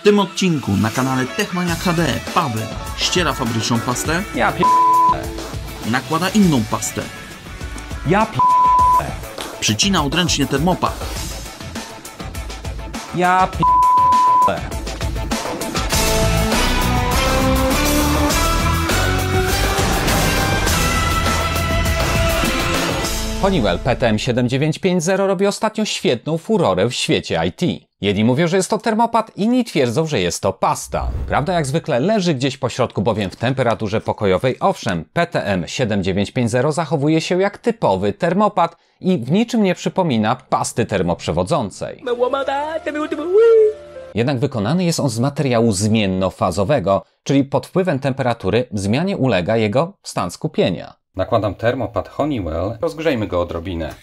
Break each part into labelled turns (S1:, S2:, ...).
S1: W tym odcinku na kanale Techmania HD Paweł ściera fabryczną pastę,
S2: Ja pi...
S1: nakłada inną pastę,
S2: Ja pi...
S1: przycina odręcznie termopad,
S2: Ja pi... Honeywell PTM7950 robi ostatnio świetną furorę w świecie IT. Jedni mówią, że jest to termopad, inni twierdzą, że jest to pasta. Prawda jak zwykle leży gdzieś po środku, bowiem w temperaturze pokojowej owszem, PTM7950 zachowuje się jak typowy termopad i w niczym nie przypomina pasty termoprzewodzącej. Jednak wykonany jest on z materiału zmiennofazowego, czyli pod wpływem temperatury zmianie ulega jego stan skupienia. Nakładam termopad Honeywell, rozgrzejmy go odrobinę.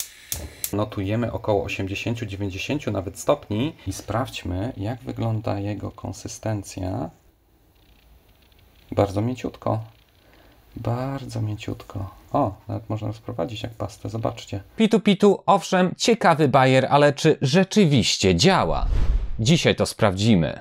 S2: Notujemy około 80-90 nawet stopni i sprawdźmy, jak wygląda jego konsystencja. Bardzo mięciutko. Bardzo mięciutko. O, nawet można rozprowadzić jak pastę, zobaczcie. Pitu pitu, owszem, ciekawy bajer, ale czy rzeczywiście działa? Dzisiaj to sprawdzimy.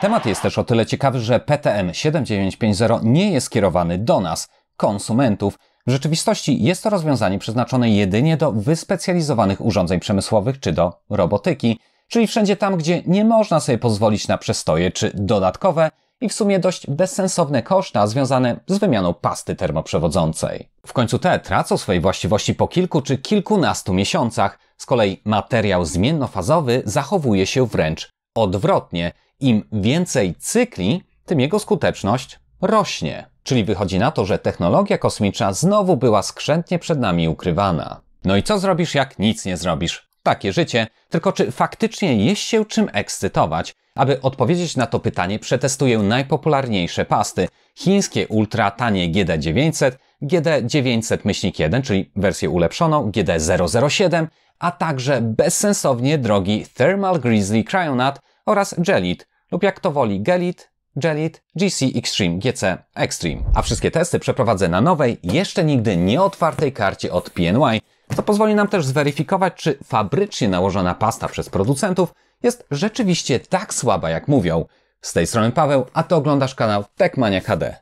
S2: Temat jest też o tyle ciekawy, że PTM 7950 nie jest skierowany do nas, konsumentów. W rzeczywistości jest to rozwiązanie przeznaczone jedynie do wyspecjalizowanych urządzeń przemysłowych czy do robotyki, czyli wszędzie tam, gdzie nie można sobie pozwolić na przestoje czy dodatkowe i w sumie dość bezsensowne koszta związane z wymianą pasty termoprzewodzącej. W końcu te tracą swoje właściwości po kilku czy kilkunastu miesiącach, z kolei materiał zmiennofazowy zachowuje się wręcz odwrotnie. Im więcej cykli, tym jego skuteczność rośnie. Czyli wychodzi na to, że technologia kosmiczna znowu była skrzętnie przed nami ukrywana. No i co zrobisz, jak nic nie zrobisz? Takie życie, tylko czy faktycznie jest się czym ekscytować? Aby odpowiedzieć na to pytanie, przetestuję najpopularniejsze pasty. Chińskie ultra tanie GD900, GD900-1, czyli wersję ulepszoną, GD007, a także bezsensownie drogi Thermal Grizzly Cryonat oraz Gelit, lub jak to woli Gelit, Gelit, GC Extreme, GC Extreme. A wszystkie testy przeprowadzę na nowej, jeszcze nigdy nieotwartej karcie od PNY, co pozwoli nam też zweryfikować, czy fabrycznie nałożona pasta przez producentów jest rzeczywiście tak słaba, jak mówią. Z tej strony Paweł, a ty oglądasz kanał Techmania HD.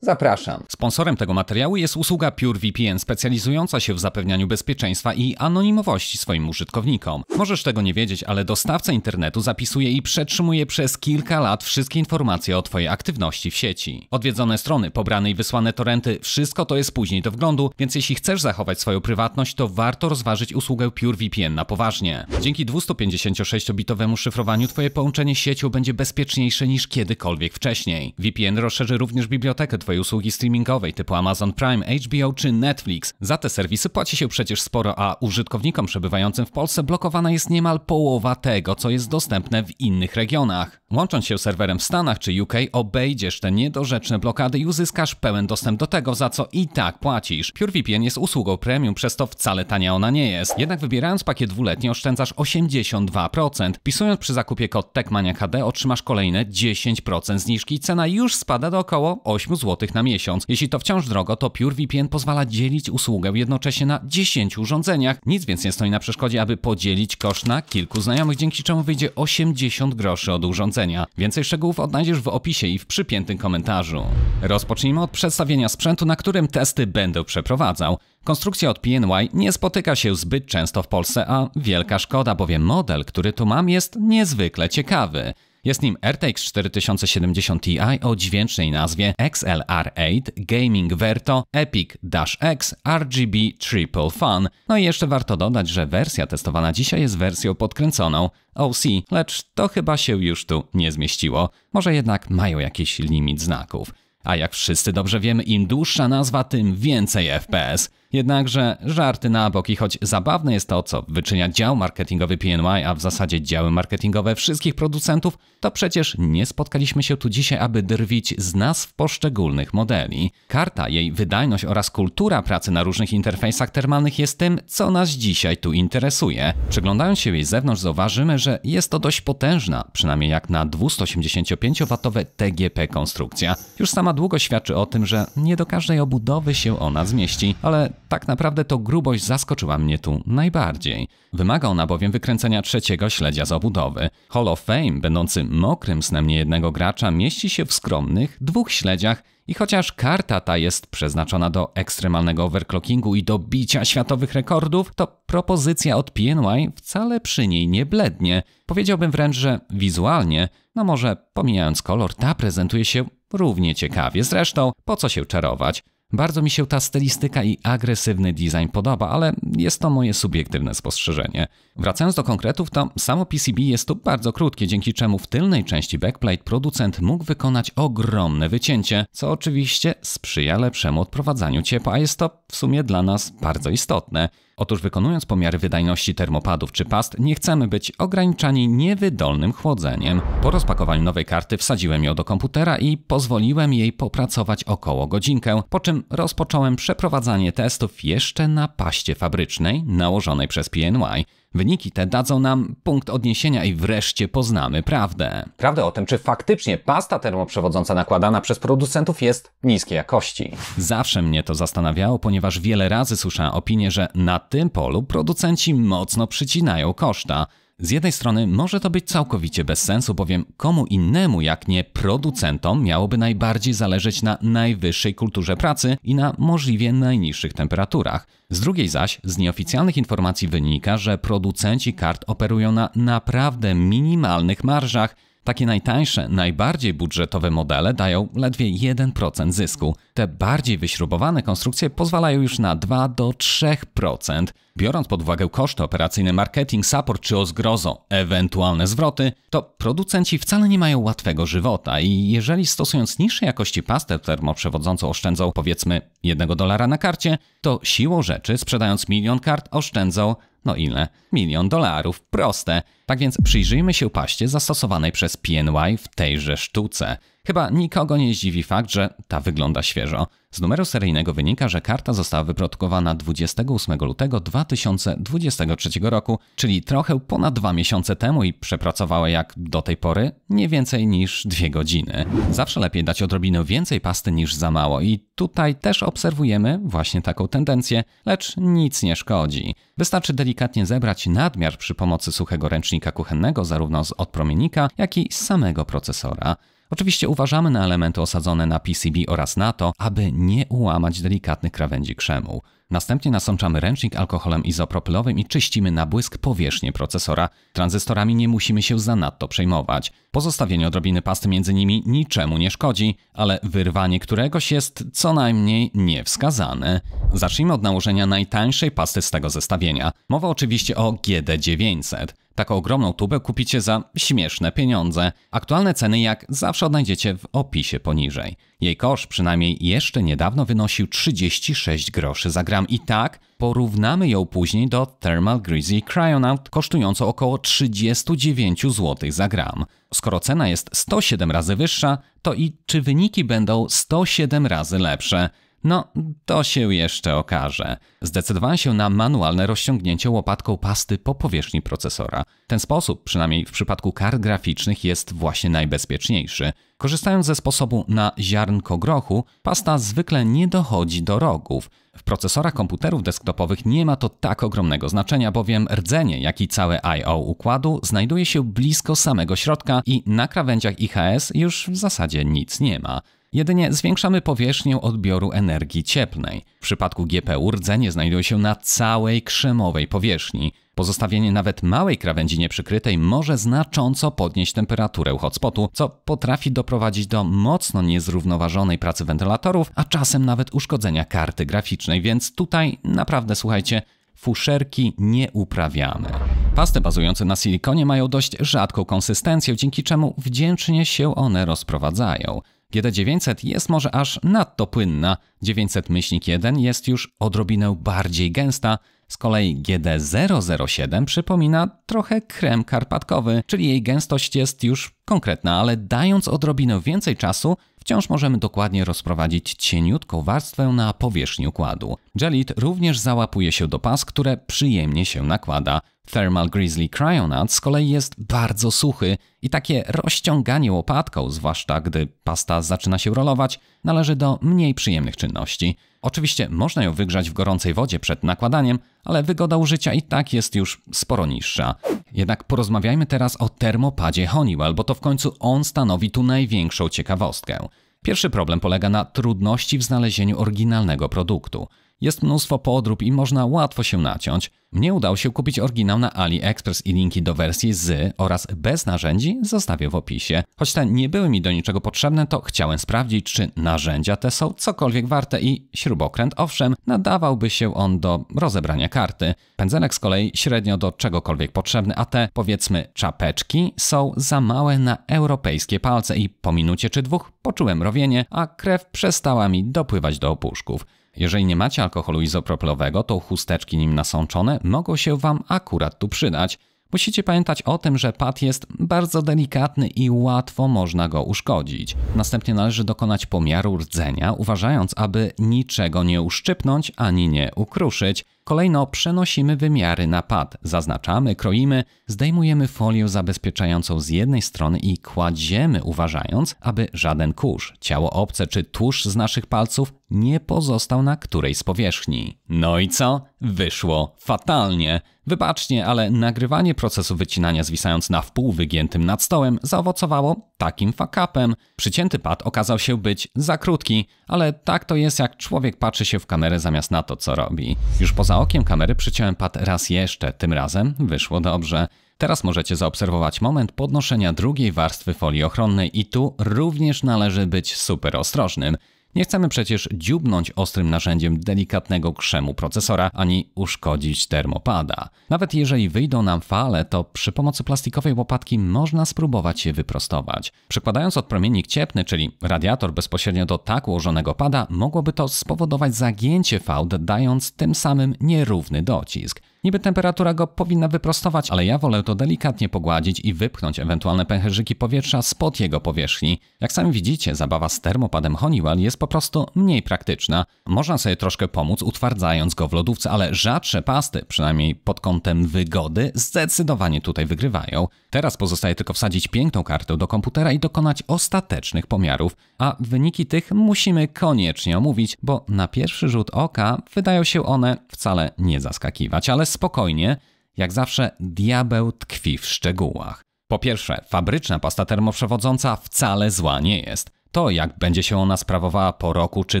S2: Zapraszam. Sponsorem tego materiału jest usługa PureVPN specjalizująca się w zapewnianiu bezpieczeństwa i anonimowości swoim użytkownikom. Możesz tego nie wiedzieć, ale dostawca internetu zapisuje i przetrzymuje przez kilka lat wszystkie informacje o Twojej aktywności w sieci. Odwiedzone strony, pobrane i wysłane torenty, wszystko to jest później do wglądu, więc jeśli chcesz zachować swoją prywatność, to warto rozważyć usługę PureVPN na poważnie. Dzięki 256-bitowemu szyfrowaniu Twoje połączenie z siecią będzie bezpieczniejsze niż kiedykolwiek wcześniej. VPN rozszerzy również bibliotekę Twojej usługi streamingowej typu Amazon Prime, HBO czy Netflix. Za te serwisy płaci się przecież sporo, a użytkownikom przebywającym w Polsce blokowana jest niemal połowa tego, co jest dostępne w innych regionach. Łącząc się serwerem w Stanach czy UK, obejdziesz te niedorzeczne blokady i uzyskasz pełen dostęp do tego, za co i tak płacisz. PureVPN jest usługą premium, przez to wcale tania ona nie jest. Jednak wybierając pakiet dwuletni oszczędzasz 82%. Pisując przy zakupie kod TechMania HD otrzymasz kolejne 10% zniżki i cena już spada do około 8 zł na miesiąc. Jeśli to wciąż drogo, to PureVPN pozwala dzielić usługę jednocześnie na 10 urządzeniach. Nic więc nie stoi na przeszkodzie, aby podzielić koszt na kilku znajomych, dzięki czemu wyjdzie 80 groszy od urządzenia. Więcej szczegółów odnajdziesz w opisie i w przypiętym komentarzu. Rozpocznijmy od przedstawienia sprzętu, na którym testy będę przeprowadzał. Konstrukcja od PNY nie spotyka się zbyt często w Polsce, a wielka szkoda, bowiem model, który tu mam, jest niezwykle ciekawy. Jest nim RTX 4070 Ti o dźwięcznej nazwie XLR8 Gaming Verto Epic-X RGB Triple Fun. No i jeszcze warto dodać, że wersja testowana dzisiaj jest wersją podkręconą OC, lecz to chyba się już tu nie zmieściło. Może jednak mają jakiś limit znaków. A jak wszyscy dobrze wiemy, im dłuższa nazwa, tym więcej FPS. Jednakże żarty na bok i choć zabawne jest to, co wyczynia dział marketingowy PNY, a w zasadzie działy marketingowe wszystkich producentów, to przecież nie spotkaliśmy się tu dzisiaj, aby drwić z nazw poszczególnych modeli. Karta, jej wydajność oraz kultura pracy na różnych interfejsach termalnych jest tym, co nas dzisiaj tu interesuje. Przeglądając się jej z zewnątrz zauważymy, że jest to dość potężna, przynajmniej jak na 285W TGP konstrukcja. Już sama długo świadczy o tym, że nie do każdej obudowy się ona zmieści, ale Tak naprawdę to grubość zaskoczyła mnie tu najbardziej. Wymaga ona bowiem wykręcenia trzeciego śledzia z obudowy. Hall of Fame, będący mokrym snem niejednego gracza, mieści się w skromnych dwóch śledziach i chociaż karta ta jest przeznaczona do ekstremalnego overclockingu i do bicia światowych rekordów, to propozycja od PNY wcale przy niej nie blednie. Powiedziałbym wręcz, że wizualnie, no może pomijając kolor, ta prezentuje się równie ciekawie. Zresztą, po co się czarować? Bardzo mi się ta stylistyka i agresywny design podoba, ale jest to moje subiektywne spostrzeżenie. Wracając do konkretów, to samo PCB jest tu bardzo krótkie, dzięki czemu w tylnej części backplate producent mógł wykonać ogromne wycięcie, co oczywiście sprzyja lepszemu odprowadzaniu ciepła, a jest to w sumie dla nas bardzo istotne. Otóż wykonując pomiary wydajności termopadów czy past, nie chcemy być ograniczani niewydolnym chłodzeniem. Po rozpakowaniu nowej karty wsadziłem ją do komputera i pozwoliłem jej popracować około godzinkę, po czym rozpocząłem przeprowadzanie testów jeszcze na paście fabrycznej nałożonej przez PNY. Wyniki te dadzą nam punkt odniesienia i wreszcie poznamy prawdę. Prawdę o tym, czy faktycznie pasta termoprzewodząca nakładana przez producentów jest niskiej jakości. Zawsze mnie to zastanawiało, ponieważ wiele razy słyszałem opinię, że na tym polu producenci mocno przycinają koszta. Z jednej strony może to być całkowicie bez sensu, bowiem komu innemu jak nie producentom miałoby najbardziej zależeć na najwyższej kulturze pracy i na możliwie najniższych temperaturach. Z drugiej zaś z nieoficjalnych informacji wynika, że producenci kart operują na naprawdę minimalnych marżach takie najtańsze, najbardziej budżetowe modele dają ledwie 1% zysku. Te bardziej wyśrubowane konstrukcje pozwalają już na 2 do 3%. Biorąc pod uwagę koszty operacyjne, marketing, support czy o zgrozo, ewentualne zwroty, to producenci wcale nie mają łatwego żywota i jeżeli stosując niższej jakości pastę termoprzewodzącą oszczędzą powiedzmy 1 dolara na karcie, to siłą rzeczy sprzedając milion kart oszczędzą no ile? Milion dolarów. Proste. Tak więc przyjrzyjmy się paście zastosowanej przez PNY w tejże sztuce. Chyba nikogo nie zdziwi fakt, że ta wygląda świeżo. Z numeru seryjnego wynika, że karta została wyprodukowana 28 lutego 2023 roku, czyli trochę ponad dwa miesiące temu i przepracowała jak do tej pory nie więcej niż dwie godziny. Zawsze lepiej dać odrobinę więcej pasty niż za mało i tutaj też obserwujemy właśnie taką tendencję, lecz nic nie szkodzi. Wystarczy delikatnie zebrać nadmiar przy pomocy suchego ręcznika kuchennego, zarówno z odpromienika, jak i z samego procesora. Oczywiście uważamy na elementy osadzone na PCB oraz na to, aby nie ułamać delikatnych krawędzi krzemu. Następnie nasączamy ręcznik alkoholem izopropylowym i czyścimy na błysk powierzchnię procesora. Tranzystorami nie musimy się zanadto przejmować. Pozostawienie odrobiny pasty między nimi niczemu nie szkodzi, ale wyrwanie któregoś jest co najmniej niewskazane. Zacznijmy od nałożenia najtańszej pasty z tego zestawienia. Mowa oczywiście o GD900. Taką ogromną tubę kupicie za śmieszne pieniądze. Aktualne ceny jak zawsze odnajdziecie w opisie poniżej. Jej koszt przynajmniej jeszcze niedawno wynosił 36 groszy za gram i tak porównamy ją później do Thermal Greasy Cryonaut kosztującą około 39 zł za gram. Skoro cena jest 107 razy wyższa, to i czy wyniki będą 107 razy lepsze? No, to się jeszcze okaże. Zdecydowałem się na manualne rozciągnięcie łopatką pasty po powierzchni procesora. Ten sposób, przynajmniej w przypadku kart graficznych, jest właśnie najbezpieczniejszy. Korzystając ze sposobu na ziarnko grochu, pasta zwykle nie dochodzi do rogów. W procesorach komputerów desktopowych nie ma to tak ogromnego znaczenia, bowiem rdzenie, jak i całe I.O. układu znajduje się blisko samego środka i na krawędziach IHS już w zasadzie nic nie ma. Jedynie zwiększamy powierzchnię odbioru energii cieplnej. W przypadku GPU rdzenie znajduje się na całej krzemowej powierzchni. Pozostawienie nawet małej krawędzi nieprzykrytej może znacząco podnieść temperaturę hotspotu, co potrafi doprowadzić do mocno niezrównoważonej pracy wentylatorów, a czasem nawet uszkodzenia karty graficznej, więc tutaj naprawdę słuchajcie, fuszerki nie uprawiamy. Pasty bazujące na silikonie mają dość rzadką konsystencję, dzięki czemu wdzięcznie się one rozprowadzają. GD900 jest może aż nadto płynna, 900-1 jest już odrobinę bardziej gęsta, z kolei GD007 przypomina trochę krem karpatkowy, czyli jej gęstość jest już konkretna, ale dając odrobinę więcej czasu, wciąż możemy dokładnie rozprowadzić cieniutką warstwę na powierzchni układu. Gelit również załapuje się do pas, które przyjemnie się nakłada. Thermal Grizzly Cryonaut z kolei jest bardzo suchy i takie rozciąganie łopatką, zwłaszcza gdy pasta zaczyna się rolować, należy do mniej przyjemnych czynności. Oczywiście można ją wygrzać w gorącej wodzie przed nakładaniem, ale wygoda użycia i tak jest już sporo niższa. Jednak porozmawiajmy teraz o termopadzie Honeywell, bo to w końcu on stanowi tu największą ciekawostkę. Pierwszy problem polega na trudności w znalezieniu oryginalnego produktu. Jest mnóstwo podrób i można łatwo się naciąć. Mnie udało się kupić oryginał na AliExpress i linki do wersji z oraz bez narzędzi zostawię w opisie. Choć te nie były mi do niczego potrzebne, to chciałem sprawdzić, czy narzędzia te są cokolwiek warte i śrubokręt, owszem, nadawałby się on do rozebrania karty. Pędzelek z kolei średnio do czegokolwiek potrzebny, a te, powiedzmy, czapeczki są za małe na europejskie palce i po minucie czy dwóch poczułem rowienie, a krew przestała mi dopływać do opuszków. Jeżeli nie macie alkoholu izopropylowego, to chusteczki nim nasączone mogą się Wam akurat tu przydać. Musicie pamiętać o tym, że pad jest bardzo delikatny i łatwo można go uszkodzić. Następnie należy dokonać pomiaru rdzenia, uważając, aby niczego nie uszczypnąć ani nie ukruszyć. Kolejno przenosimy wymiary na pad, zaznaczamy, kroimy, zdejmujemy folię zabezpieczającą z jednej strony i kładziemy, uważając, aby żaden kurz, ciało obce czy tłuszcz z naszych palców nie pozostał na której z powierzchni. No i co? Wyszło fatalnie. Wybaczcie, ale nagrywanie procesu wycinania zwisając na wpół wygiętym nad stołem zaowocowało takim fakapem. Przycięty pad okazał się być za krótki, ale tak to jest jak człowiek patrzy się w kamerę zamiast na to, co robi. Już poza okiem kamery przyciąłem pad raz jeszcze, tym razem wyszło dobrze. Teraz możecie zaobserwować moment podnoszenia drugiej warstwy folii ochronnej i tu również należy być super ostrożnym. Nie chcemy przecież dziubnąć ostrym narzędziem delikatnego krzemu procesora, ani uszkodzić termopada. Nawet jeżeli wyjdą nam fale, to przy pomocy plastikowej łopatki można spróbować je wyprostować. Przykładając odpromiennik cieplny, czyli radiator bezpośrednio do tak ułożonego pada, mogłoby to spowodować zagięcie fałd, dając tym samym nierówny docisk. Niby temperatura go powinna wyprostować, ale ja wolę to delikatnie pogładzić i wypchnąć ewentualne pęcherzyki powietrza spod jego powierzchni. Jak sami widzicie, zabawa z termopadem Honeywell jest po prostu mniej praktyczna. Można sobie troszkę pomóc utwardzając go w lodówce, ale rzadsze pasty, przynajmniej pod kątem wygody, zdecydowanie tutaj wygrywają. Teraz pozostaje tylko wsadzić piękną kartę do komputera i dokonać ostatecznych pomiarów, a wyniki tych musimy koniecznie omówić, bo na pierwszy rzut oka wydają się one wcale nie zaskakiwać, ale spokojnie, jak zawsze diabeł tkwi w szczegółach. Po pierwsze, fabryczna pasta termoprzewodząca wcale zła nie jest. To, jak będzie się ona sprawowała po roku czy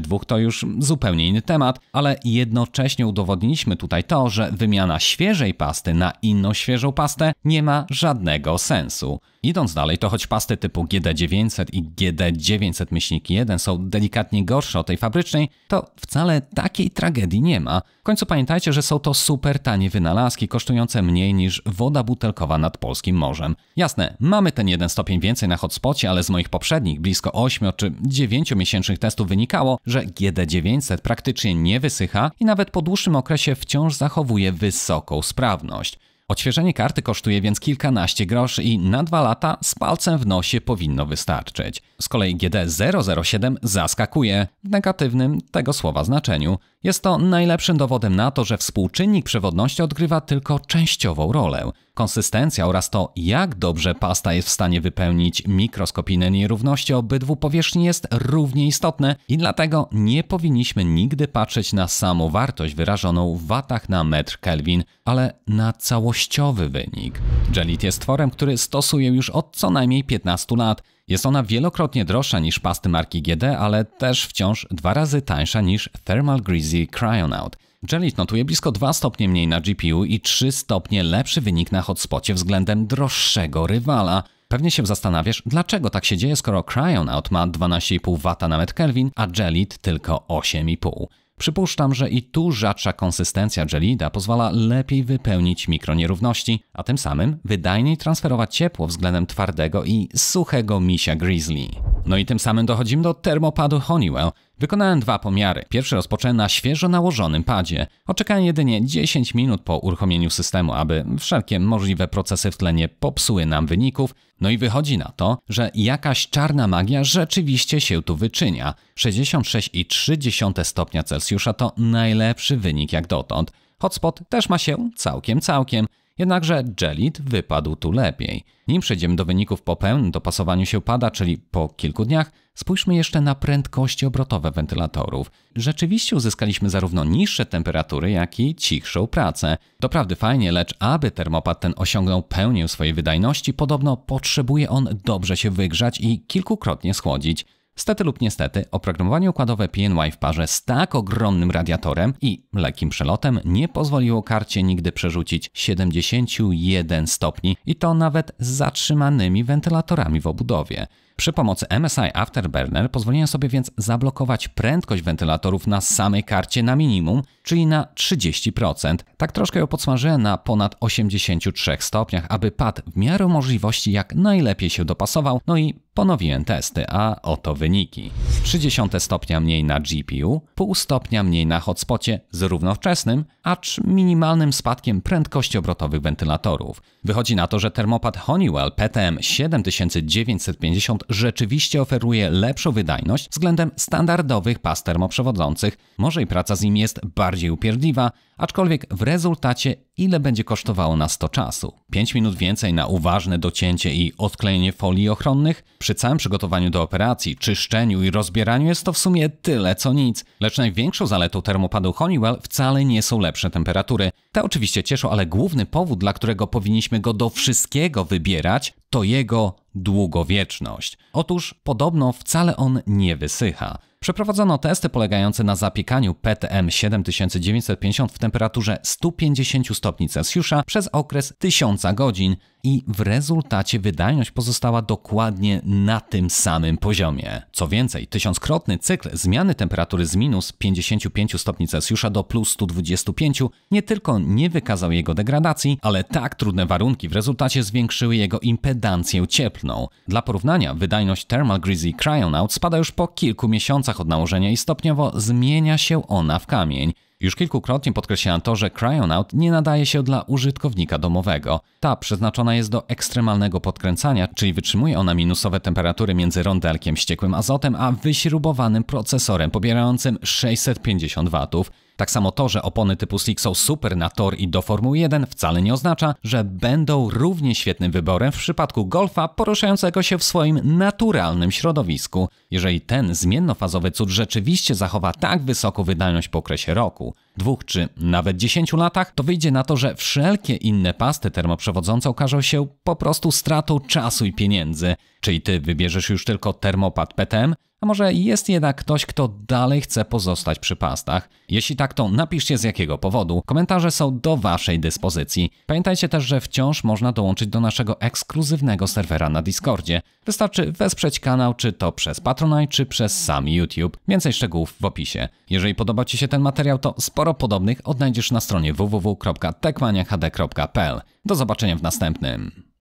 S2: dwóch, to już zupełnie inny temat, ale jednocześnie udowodniliśmy tutaj to, że wymiana świeżej pasty na inną świeżą pastę nie ma żadnego sensu. Idąc dalej, to choć pasty typu GD900 i GD900-1 są delikatnie gorsze od tej fabrycznej, to wcale takiej tragedii nie ma. W końcu pamiętajcie, że są to super tanie wynalazki, kosztujące mniej niż woda butelkowa nad polskim morzem. Jasne, mamy ten jeden stopień więcej na hotspocie, ale z moich poprzednich, blisko 8 czy 9 miesięcznych testów wynikało, że GD900 praktycznie nie wysycha i nawet po dłuższym okresie wciąż zachowuje wysoką sprawność. Odświeżenie karty kosztuje więc kilkanaście groszy i na dwa lata z palcem w nosie powinno wystarczyć. Z kolei GD007 zaskakuje w negatywnym tego słowa znaczeniu. Jest to najlepszym dowodem na to, że współczynnik przewodności odgrywa tylko częściową rolę. Konsystencja oraz to, jak dobrze pasta jest w stanie wypełnić mikroskopijne nierówności obydwu powierzchni jest równie istotne i dlatego nie powinniśmy nigdy patrzeć na samą wartość wyrażoną w watach na metr Kelvin, ale na całościowy wynik. Jellit jest tworem, który stosuje już od co najmniej 15 lat. Jest ona wielokrotnie droższa niż pasty marki GD, ale też wciąż dwa razy tańsza niż Thermal Greasy Cryonaut. Jellit notuje blisko 2 stopnie mniej na GPU i 3 stopnie lepszy wynik na hotspocie względem droższego rywala. Pewnie się zastanawiasz, dlaczego tak się dzieje, skoro Cryonaut ma 12,5 W na metr Kelvin, a Jellit tylko 8,5. Przypuszczam, że i tu rzadsza konsystencja gelida pozwala lepiej wypełnić mikronierówności, a tym samym wydajniej transferować ciepło względem twardego i suchego misia Grizzly. No i tym samym dochodzimy do termopadu Honeywell. Wykonałem dwa pomiary. Pierwszy rozpocząłem na świeżo nałożonym padzie. Oczekałem jedynie 10 minut po uruchomieniu systemu, aby wszelkie możliwe procesy w tle nie popsuły nam wyników. No i wychodzi na to, że jakaś czarna magia rzeczywiście się tu wyczynia. 66,3 stopnia Celsjusza to najlepszy wynik jak dotąd. Hotspot też ma się całkiem, całkiem. Jednakże Jellit wypadł tu lepiej. Nim przejdziemy do wyników po pełnym dopasowaniu się pada, czyli po kilku dniach, spójrzmy jeszcze na prędkości obrotowe wentylatorów. Rzeczywiście uzyskaliśmy zarówno niższe temperatury, jak i cichszą pracę. Doprawdy fajnie, lecz aby termopad ten osiągnął pełnię swojej wydajności, podobno potrzebuje on dobrze się wygrzać i kilkukrotnie schłodzić. Stety lub niestety, oprogramowanie układowe PNY w parze z tak ogromnym radiatorem i lekkim przelotem nie pozwoliło karcie nigdy przerzucić 71 stopni i to nawet z zatrzymanymi wentylatorami w obudowie. Przy pomocy MSI Afterburner pozwoliłem sobie więc zablokować prędkość wentylatorów na samej karcie na minimum, czyli na 30%. Tak troszkę ją podsmażyłem na ponad 83 stopniach, aby pad w miarę możliwości jak najlepiej się dopasował, no i ponowiłem testy, a oto wyniki. 30 stopnia mniej na GPU, pół stopnia mniej na hotspocie z równoczesnym, acz minimalnym spadkiem prędkości obrotowych wentylatorów. Wychodzi na to, że termopad Honeywell PTM 7950 rzeczywiście oferuje lepszą wydajność względem standardowych pas termoprzewodzących. Może i praca z nim jest bardziej upierdliwa, aczkolwiek w rezultacie ile będzie kosztowało nas to czasu? 5 minut więcej na uważne docięcie i odklejenie folii ochronnych? Przy całym przygotowaniu do operacji, czyszczeniu i rozbieraniu jest to w sumie tyle co nic. Lecz największą zaletą termopadu Honeywell wcale nie są lepsze temperatury. Te oczywiście cieszą, ale główny powód, dla którego powinniśmy go do wszystkiego wybierać, to jego długowieczność. Otóż podobno wcale on nie wysycha. Przeprowadzono testy polegające na zapiekaniu PTM 7950 w temperaturze 150 stopni Celsjusza przez okres 1000 godzin i w rezultacie wydajność pozostała dokładnie na tym samym poziomie. Co więcej, tysiąckrotny cykl zmiany temperatury z minus 55 stopni Celsjusza do plus 125 nie tylko nie wykazał jego degradacji, ale tak trudne warunki w rezultacie zwiększyły jego impedancję cieplną. Dla porównania, wydajność Thermal Grizzly Cryonaut spada już po kilku miesiącach od nałożenia i stopniowo zmienia się ona w kamień. Już kilkukrotnie podkreślałem to, że Cryonaut nie nadaje się dla użytkownika domowego. Ta przeznaczona jest do ekstremalnego podkręcania, czyli wytrzymuje ona minusowe temperatury między rondelkiem ściekłym azotem a wyśrubowanym procesorem pobierającym 650 W. Tak samo to, że opony typu Slick są super na tor i do Formuły 1 wcale nie oznacza, że będą równie świetnym wyborem w przypadku golfa poruszającego się w swoim naturalnym środowisku, jeżeli ten zmiennofazowy cud rzeczywiście zachowa tak wysoką wydajność po okresie roku, dwóch czy nawet dziesięciu latach, to wyjdzie na to, że wszelkie inne pasty termoprzewodzące okażą się po prostu stratą czasu i pieniędzy. Czyli ty wybierzesz już tylko termopad PTM, a może jest jednak ktoś, kto dalej chce pozostać przy pastach? Jeśli tak, to napiszcie z jakiego powodu. Komentarze są do Waszej dyspozycji. Pamiętajcie też, że wciąż można dołączyć do naszego ekskluzywnego serwera na Discordzie. Wystarczy wesprzeć kanał, czy to przez Patronite, czy przez sam YouTube. Więcej szczegółów w opisie. Jeżeli podoba Ci się ten materiał, to sporo podobnych odnajdziesz na stronie www.techmaniahd.pl. Do zobaczenia w następnym.